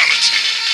reality.